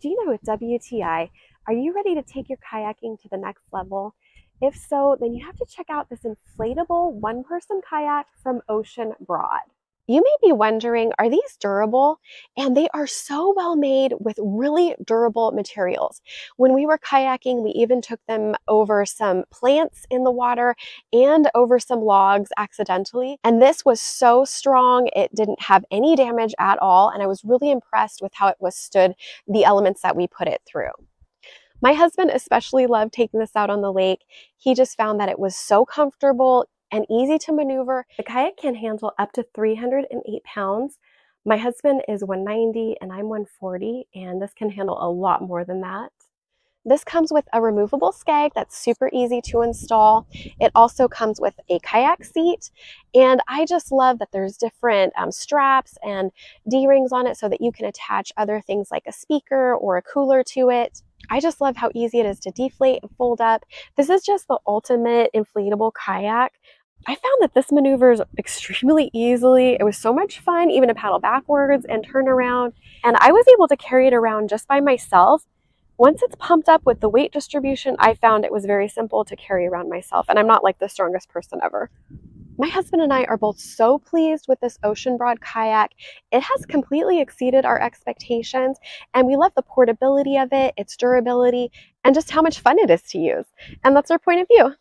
Gina with WTI. Are you ready to take your kayaking to the next level? If so, then you have to check out this inflatable one person kayak from Ocean Broad. You may be wondering, are these durable? And they are so well made with really durable materials. When we were kayaking, we even took them over some plants in the water and over some logs accidentally. And this was so strong, it didn't have any damage at all. And I was really impressed with how it withstood the elements that we put it through. My husband especially loved taking this out on the lake. He just found that it was so comfortable, and easy to maneuver. The kayak can handle up to 308 pounds. My husband is 190 and I'm 140, and this can handle a lot more than that. This comes with a removable skeg that's super easy to install. It also comes with a kayak seat. And I just love that there's different um, straps and D-rings on it so that you can attach other things like a speaker or a cooler to it. I just love how easy it is to deflate and fold up. This is just the ultimate inflatable kayak. I found that this maneuvers extremely easily. It was so much fun, even to paddle backwards and turn around. And I was able to carry it around just by myself. Once it's pumped up with the weight distribution, I found it was very simple to carry around myself. And I'm not like the strongest person ever. My husband and I are both so pleased with this Ocean Broad kayak. It has completely exceeded our expectations, and we love the portability of it, its durability, and just how much fun it is to use. And that's our point of view.